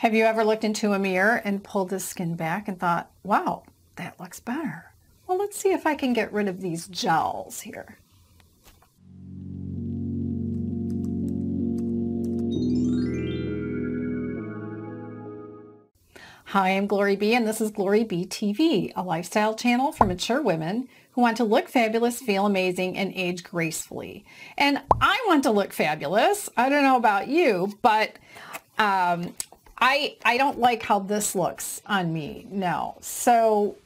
Have you ever looked into a mirror and pulled the skin back and thought, wow, that looks better? Well, let's see if I can get rid of these jowls here. Hi, I'm Glory B and this is Glory B TV, a lifestyle channel for mature women who want to look fabulous, feel amazing, and age gracefully. And I want to look fabulous. I don't know about you, but um, I, I don't like how this looks on me, no. So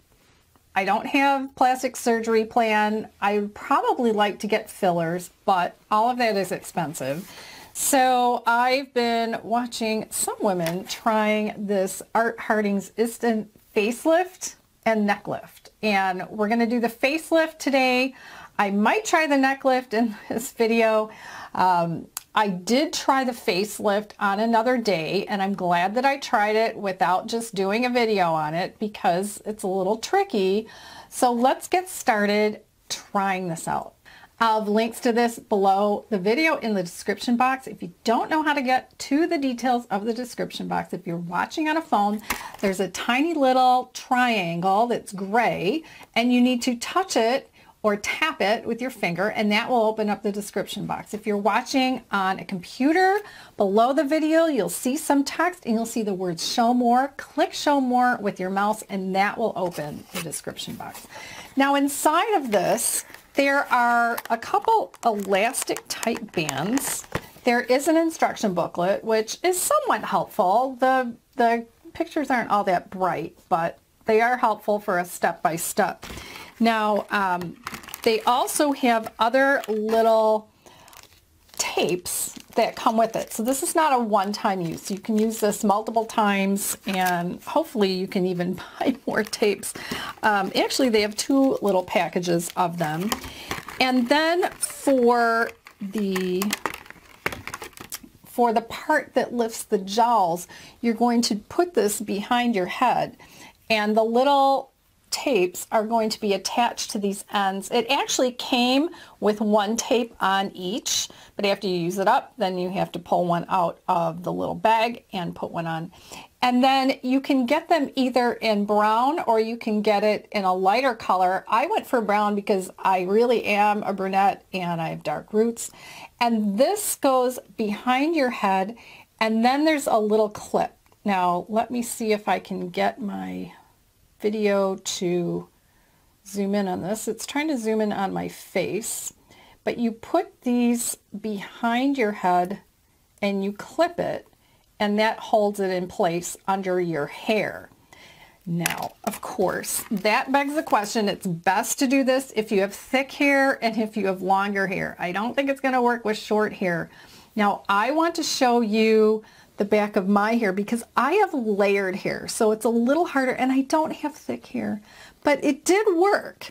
I don't have plastic surgery plan. I would probably like to get fillers, but all of that is expensive. So I've been watching some women trying this Art Harding's Instant Facelift and Neck Lift. And we're going to do the facelift today. I might try the neck lift in this video. Um, I did try the facelift on another day and I'm glad that I tried it without just doing a video on it because it's a little tricky. So let's get started trying this out. I'll have links to this below the video in the description box. If you don't know how to get to the details of the description box, if you're watching on a phone, there's a tiny little triangle that's gray and you need to touch it or tap it with your finger and that will open up the description box. If you're watching on a computer, below the video you'll see some text and you'll see the words show more. Click show more with your mouse and that will open the description box. Now inside of this there are a couple elastic type bands. There is an instruction booklet which is somewhat helpful. The, the pictures aren't all that bright but they are helpful for a step-by-step. -step. Now, um, they also have other little tapes that come with it. So this is not a one-time use. You can use this multiple times and hopefully you can even buy more tapes. Um, actually, they have two little packages of them. And then for the for the part that lifts the jowls, you're going to put this behind your head and the little tapes are going to be attached to these ends. It actually came with one tape on each, but after you use it up, then you have to pull one out of the little bag and put one on. And then you can get them either in brown or you can get it in a lighter color. I went for brown because I really am a brunette and I have dark roots. And this goes behind your head and then there's a little clip. Now let me see if I can get my video to zoom in on this. It's trying to zoom in on my face, but you put these behind your head and you clip it and that holds it in place under your hair. Now, of course, that begs the question, it's best to do this if you have thick hair and if you have longer hair. I don't think it's going to work with short hair. Now, I want to show you the back of my hair because I have layered hair so it's a little harder and I don't have thick hair but it did work.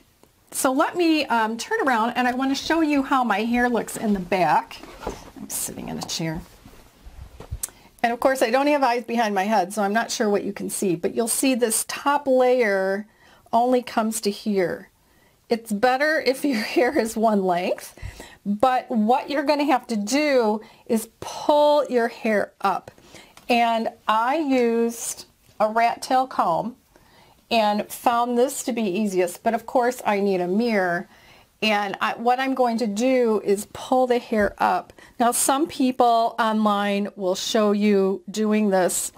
So let me um, turn around and I want to show you how my hair looks in the back. I'm sitting in a chair. And of course I don't have eyes behind my head so I'm not sure what you can see but you'll see this top layer only comes to here. It's better if your hair is one length but what you're going to have to do is pull your hair up. And I used a rat tail comb and found this to be easiest. But of course I need a mirror. And I, what I'm going to do is pull the hair up. Now some people online will show you doing this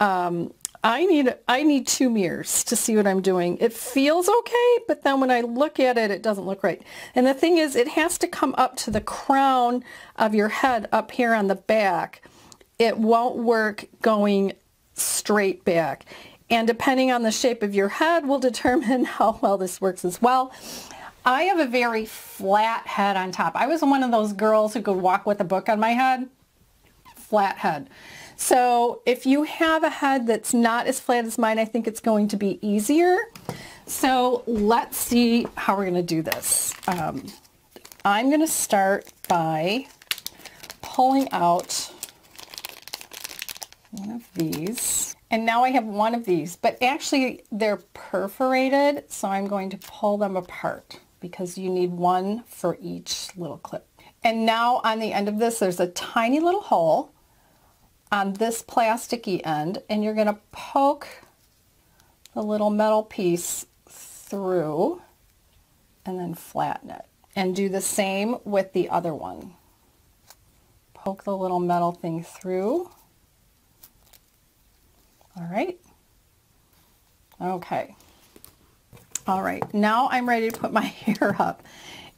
um, I need I need two mirrors to see what I'm doing. It feels okay, but then when I look at it, it doesn't look right. And the thing is, it has to come up to the crown of your head up here on the back. It won't work going straight back. And depending on the shape of your head will determine how well this works as well. I have a very flat head on top. I was one of those girls who could walk with a book on my head. Flat head. So if you have a head that's not as flat as mine, I think it's going to be easier. So let's see how we're going to do this. Um, I'm going to start by pulling out one of these. And now I have one of these, but actually they're perforated, so I'm going to pull them apart because you need one for each little clip. And now on the end of this, there's a tiny little hole on this plasticky end and you're going to poke the little metal piece through and then flatten it. And do the same with the other one. Poke the little metal thing through. All right. Okay. All right, now I'm ready to put my hair up.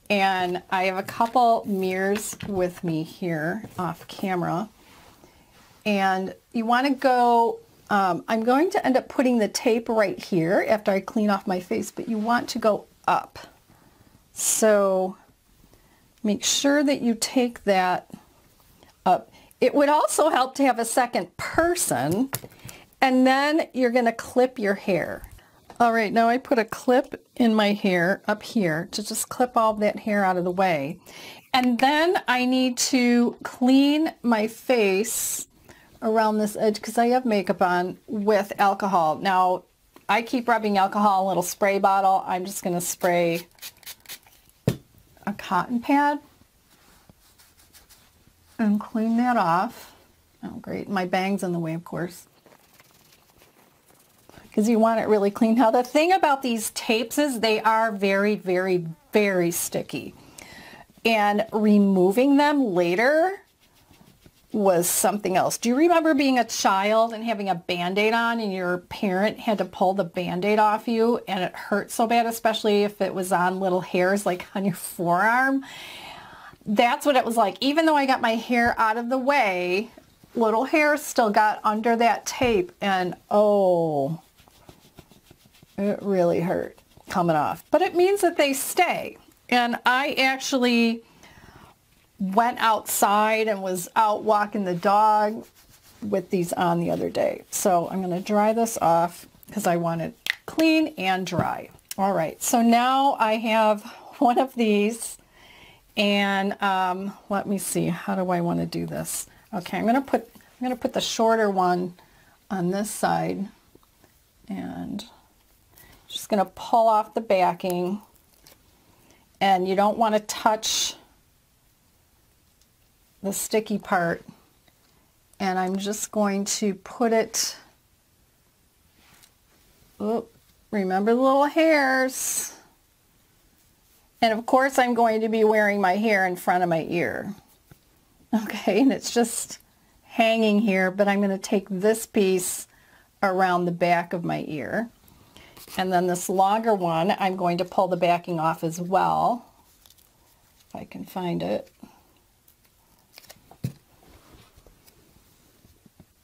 And I have a couple mirrors with me here off camera. And you want to go, um, I'm going to end up putting the tape right here after I clean off my face, but you want to go up. So make sure that you take that up. It would also help to have a second person and then you're going to clip your hair. All right, now I put a clip in my hair up here to just clip all that hair out of the way. And then I need to clean my face around this edge because I have makeup on with alcohol. Now, I keep rubbing alcohol in a little spray bottle. I'm just going to spray a cotton pad and clean that off. Oh, great. My bang's in the way, of course because you want it really clean. Now the thing about these tapes is they are very, very, very sticky. And removing them later was something else. Do you remember being a child and having a band-aid on and your parent had to pull the band-aid off you and it hurt so bad, especially if it was on little hairs like on your forearm? That's what it was like. Even though I got my hair out of the way, little hairs still got under that tape and oh, it really hurt coming off. But it means that they stay. And I actually went outside and was out walking the dog with these on the other day. So I'm going to dry this off because I want it clean and dry. All right, so now I have one of these and um, let me see, how do I want to do this? Okay, I'm going to put I'm going to put the shorter one on this side and just going to pull off the backing and you don't want to touch the sticky part and I'm just going to put it oh, remember the little hairs. And of course I'm going to be wearing my hair in front of my ear. Okay and it's just hanging here but I'm going to take this piece around the back of my ear. And then this longer one, I'm going to pull the backing off as well, if I can find it.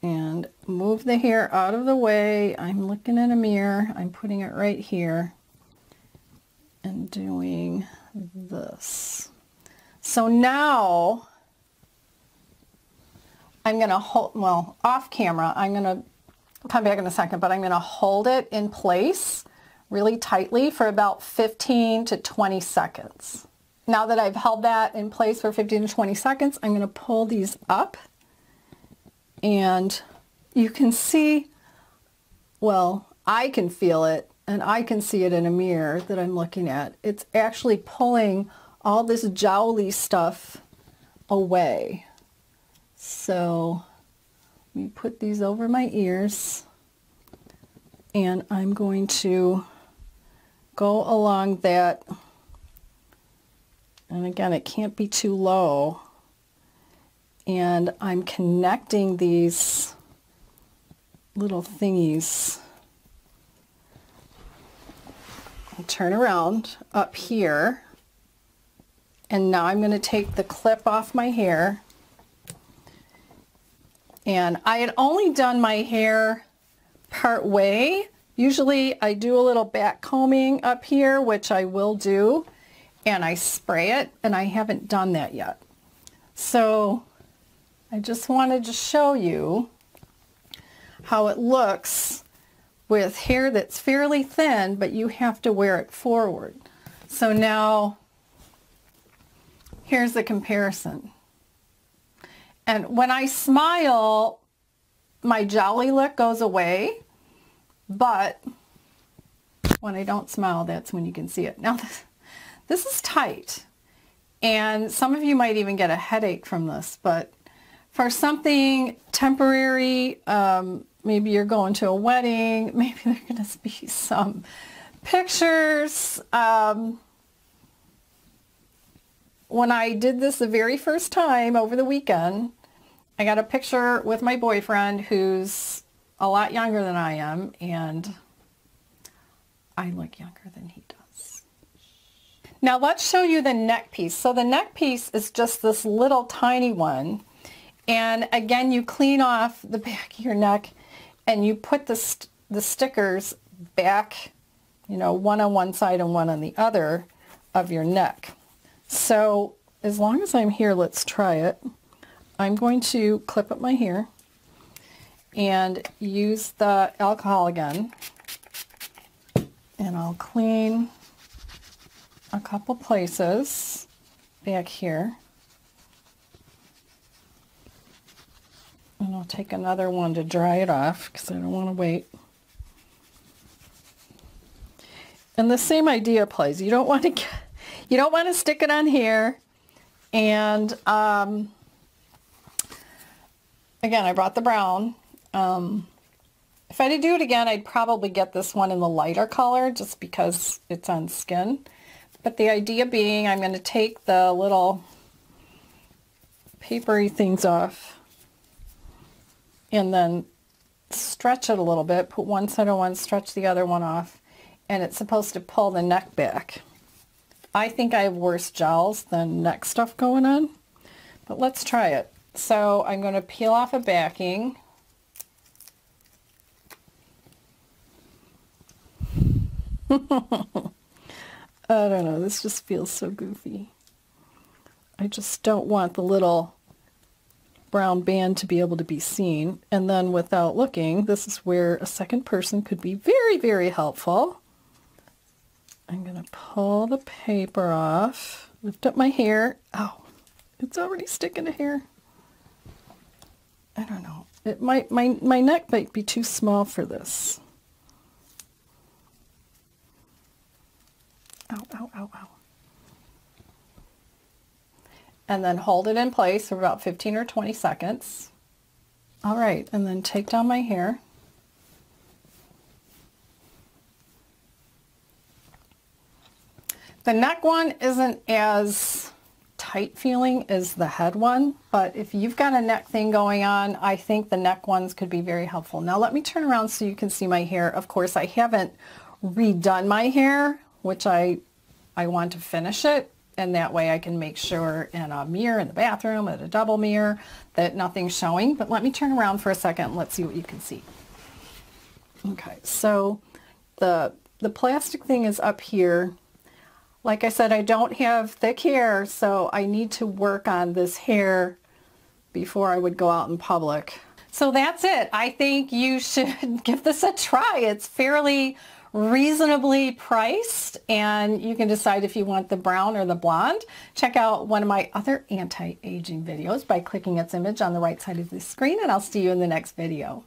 And move the hair out of the way. I'm looking in a mirror. I'm putting it right here and doing this. So now I'm going to hold, well, off camera, I'm going to come back in a second, but I'm going to hold it in place really tightly for about 15 to 20 seconds. Now that I've held that in place for 15 to 20 seconds, I'm going to pull these up and you can see, well, I can feel it and I can see it in a mirror that I'm looking at. It's actually pulling all this jowly stuff away. So let me put these over my ears and I'm going to go along that and again it can't be too low and I'm connecting these little thingies I'll turn around up here and now I'm going to take the clip off my hair and I had only done my hair part way. Usually I do a little back combing up here, which I will do, and I spray it, and I haven't done that yet. So I just wanted to show you how it looks with hair that's fairly thin, but you have to wear it forward. So now here's the comparison. And when I smile, my jolly look goes away. But when I don't smile, that's when you can see it. Now, this, is tight. And some of you might even get a headache from this, but for something temporary, um, maybe you're going to a wedding, maybe there's going to be some pictures. Um, when I did this the very first time over the weekend, I got a picture with my boyfriend who's a lot younger than I am and I look younger than he does. Now let's show you the neck piece. So the neck piece is just this little tiny one. And again, you clean off the back of your neck and you put the, st the stickers back, you know, one on one side and one on the other of your neck. So as long as I'm here, let's try it. I'm going to clip up my hair and use the alcohol again. And I'll clean a couple places back here. And I'll take another one to dry it off because I don't want to wait. And the same idea applies. You don't want to get, you don't want to stick it on here. And um, again, I brought the brown. Um, if I to do it again, I'd probably get this one in the lighter color just because it's on skin. But the idea being I'm going to take the little papery things off and then stretch it a little bit, put one side on one, stretch the other one off, and it's supposed to pull the neck back. I think I have worse gels than neck stuff going on, but let's try it. So I'm going to peel off a backing. I don't know, this just feels so goofy. I just don't want the little brown band to be able to be seen. And then without looking, this is where a second person could be very, very helpful. I'm going to pull the paper off, lift up my hair. Oh, it's already sticking to hair. I don't know. It might my my neck might be too small for this. Ow, ow, ow, ow. And then hold it in place for about 15 or 20 seconds. All right, and then take down my hair. The neck one isn't as tight feeling as the head one, but if you've got a neck thing going on, I think the neck ones could be very helpful. Now let me turn around so you can see my hair. Of course, I haven't redone my hair, which I, I want to finish it, and that way I can make sure in a mirror in the bathroom, at a double mirror, that nothing's showing. But let me turn around for a second and let's see what you can see. Okay, so the, the plastic thing is up here like I said, I don't have thick hair, so I need to work on this hair before I would go out in public. So that's it. I think you should give this a try. It's fairly reasonably priced and you can decide if you want the brown or the blonde. Check out one of my other anti-aging videos by clicking its image on the right side of the screen and I'll see you in the next video.